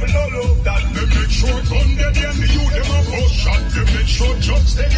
people all love that. They make sure gun them You the them a push shot. They make sure drugs they